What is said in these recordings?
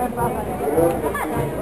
que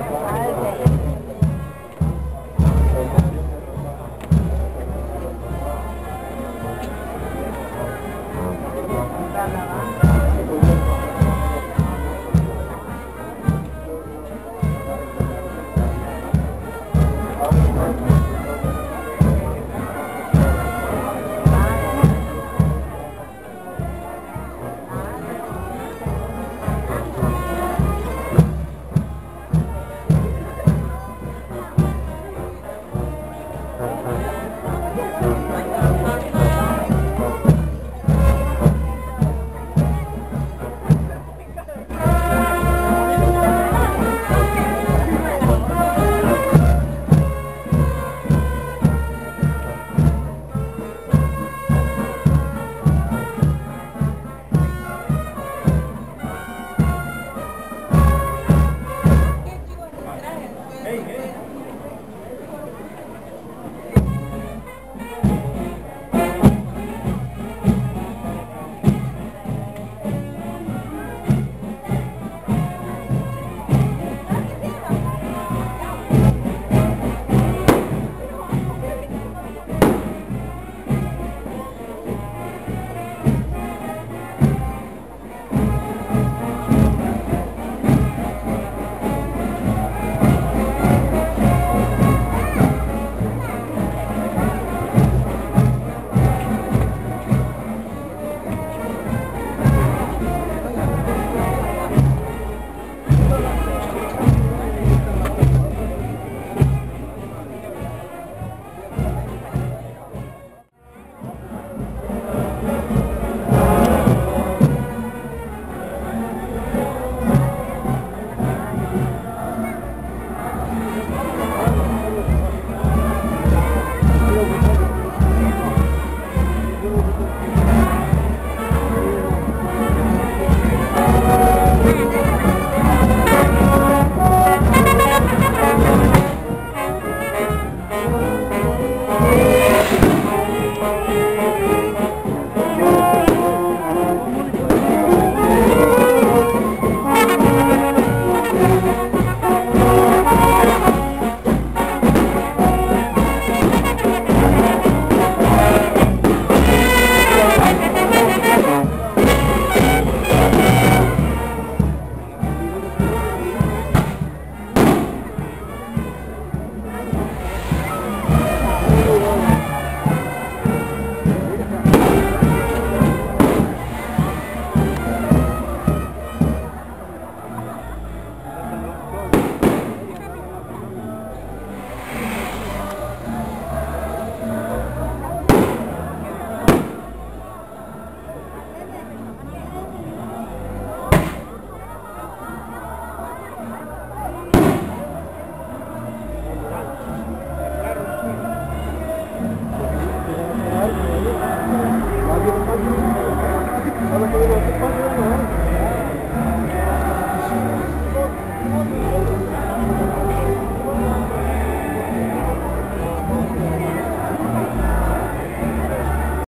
Gracias.